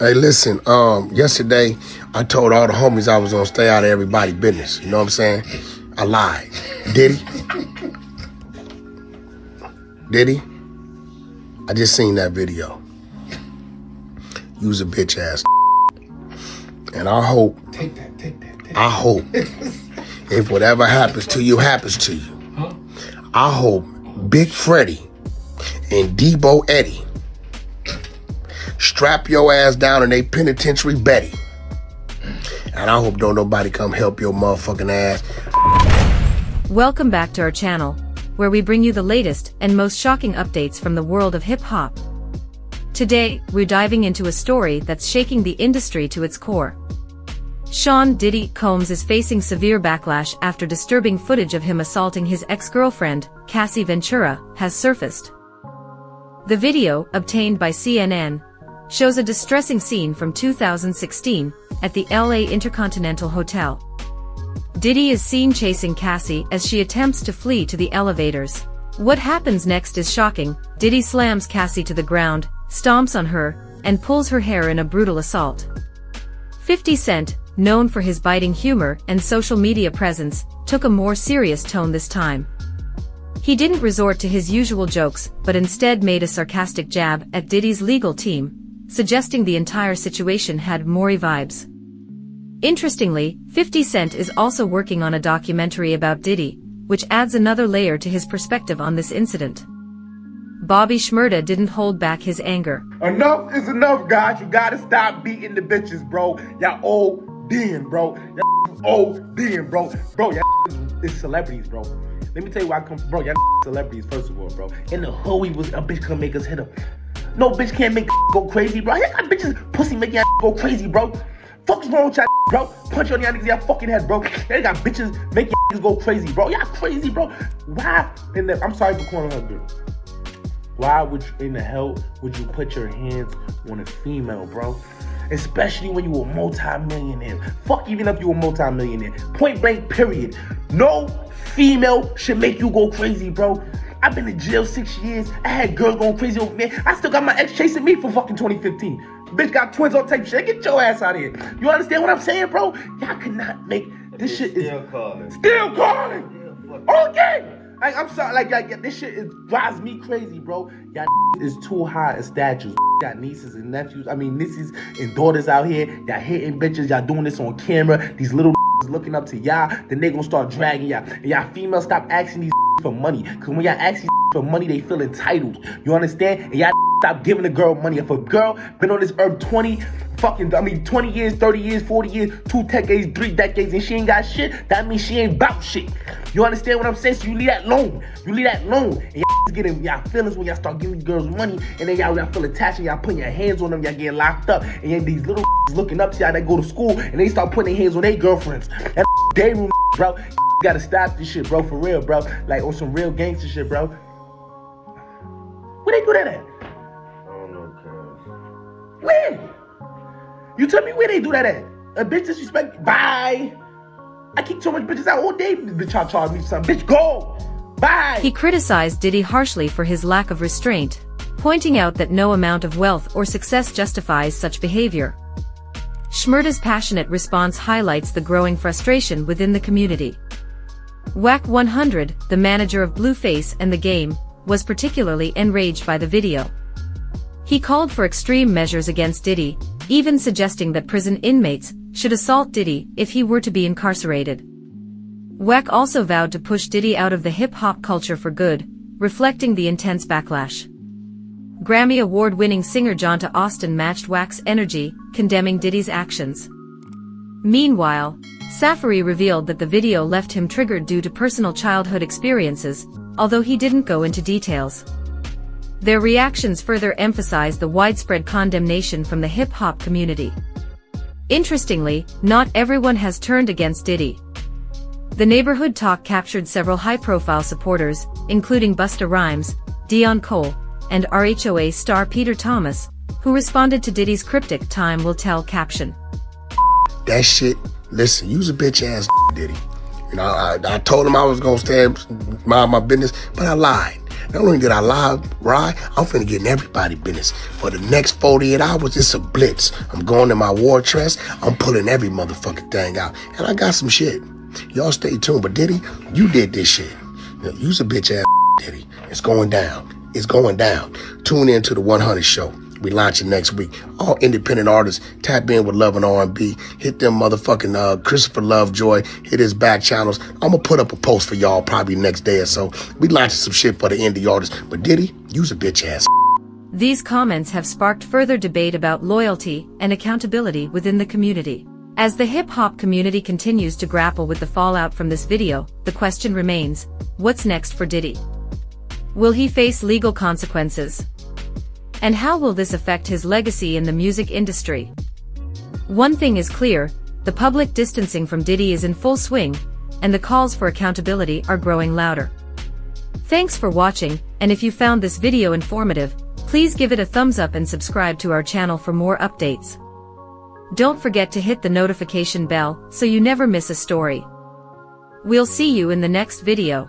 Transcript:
Hey, listen, um, yesterday I told all the homies I was gonna stay out of everybody's business. You know what I'm saying? I lied. Diddy? Did he? I just seen that video. You was a bitch ass. And I hope, Take that, take that, take that. I hope, if whatever happens to you happens to you, Huh? I hope Big Freddie and Debo Eddie strap your ass down in a penitentiary Betty. And I hope don't nobody come help your motherfucking ass. Welcome back to our channel, where we bring you the latest and most shocking updates from the world of hip hop. Today, we're diving into a story that's shaking the industry to its core. Sean Diddy Combs is facing severe backlash after disturbing footage of him assaulting his ex-girlfriend, Cassie Ventura, has surfaced. The video, obtained by CNN, shows a distressing scene from 2016 at the LA Intercontinental Hotel. Diddy is seen chasing Cassie as she attempts to flee to the elevators. What happens next is shocking. Diddy slams Cassie to the ground, stomps on her, and pulls her hair in a brutal assault. 50 Cent, known for his biting humor and social media presence, took a more serious tone this time. He didn't resort to his usual jokes, but instead made a sarcastic jab at Diddy's legal team, suggesting the entire situation had Maury vibes. Interestingly, 50 Cent is also working on a documentary about Diddy, which adds another layer to his perspective on this incident. Bobby Shmurda didn't hold back his anger. Enough is enough, guys. You gotta stop beating the bitches, bro. Y'all ODing, bro. Y'all ODing, bro. Bro, y'all is celebrities, bro. Let me tell you why I come, bro. Y'all celebrities, first of all, bro. In the hood, we was a bitch couldn't make us hit up. No bitch can't make go crazy, bro. Y'all got bitches pussy make go crazy, bro. Fuck's wrong with y'all, bro? Punch on y'all niggas, y'all fucking head, bro. They got bitches y'all niggas go crazy, bro. Y'all crazy, bro. Why? In the, I'm sorry for calling her. Why would you, in the hell would you put your hands on a female, bro? Especially when you a multi-millionaire. Fuck even if you a multi-millionaire. Point blank, period. No female should make you go crazy, bro. I've been in jail six years. I had girls going crazy over me. I still got my ex chasing me for fucking 2015. Bitch got twins all type of shit. Get your ass out of here. You understand what I'm saying, bro? Y'all cannot make this shit is Still calling. Still calling. Okay. Like, I'm sorry, like, like, this shit is, drives me crazy, bro. Y'all is too high in statues. Got nieces and nephews, I mean, nieces and daughters out here. Y'all hitting bitches, y'all doing this on camera. These little looking up to y'all, then they gonna start dragging y'all. And y'all females stop asking these for money. Cause when y'all ask these for money, they feel entitled. You understand? And y'all stop giving a girl money. If a girl been on this earth 20 fucking, I mean, 20 years, 30 years, 40 years, two decades, three decades, and she ain't got shit, that means she ain't bout shit. You understand what I'm saying? So you leave that alone. You leave that alone. And getting y'all feelings when y'all start giving girls money, and then y'all, y'all feel attached, and y'all putting your hands on them, y'all getting locked up, and then these little looking up to y'all that go to school, and they start putting their hands on their girlfriends. That day room, bro. You gotta stop this shit, bro, for real, bro. Like on some real gangster shit, bro. Where they do that at? I don't know, cuz. Where? You tell me where they do that at? A bitch disrespect? Bye. I keep so much bitches out all day. Bitch, y'all charge me something. Bitch, go. He criticized Diddy harshly for his lack of restraint, pointing out that no amount of wealth or success justifies such behavior. Shmurda's passionate response highlights the growing frustration within the community. Wack 100, the manager of Blueface and the game, was particularly enraged by the video. He called for extreme measures against Diddy, even suggesting that prison inmates should assault Diddy if he were to be incarcerated. Wack also vowed to push Diddy out of the hip-hop culture for good, reflecting the intense backlash. Grammy Award-winning singer Johntá Austin matched Wack's energy, condemning Diddy's actions. Meanwhile, Safaree revealed that the video left him triggered due to personal childhood experiences, although he didn't go into details. Their reactions further emphasize the widespread condemnation from the hip-hop community. Interestingly, not everyone has turned against Diddy. The neighborhood talk captured several high-profile supporters, including Busta Rhymes, Deon Cole, and RHOA star Peter Thomas, who responded to Diddy's cryptic Time Will Tell caption. That shit, listen, was a bitch ass Diddy. You know, I, I told him I was gonna stay mind my business, but I lied. Not only did I lie, ride, I'm finna get in everybody business. For the next 48 hours, it's a blitz. I'm going to my war chest. I'm pulling every motherfucking thing out. And I got some shit. Y'all stay tuned. But Diddy, you did this shit. You use a bitch ass Diddy. It's going down. It's going down. Tune in to the 100 show. We launching next week. All independent artists tap in with Love and R&B. Hit them motherfucking uh, Christopher Lovejoy. Hit his back channels. I'm gonna put up a post for y'all probably next day or so. We launching some shit for the indie artists. But Diddy, use a bitch ass. These comments have sparked further debate about loyalty and accountability within the community. As the hip-hop community continues to grapple with the fallout from this video, the question remains, what's next for Diddy? Will he face legal consequences? And how will this affect his legacy in the music industry? One thing is clear, the public distancing from Diddy is in full swing, and the calls for accountability are growing louder. Thanks for watching, and if you found this video informative, please give it a thumbs up and subscribe to our channel for more updates. Don't forget to hit the notification bell so you never miss a story. We'll see you in the next video.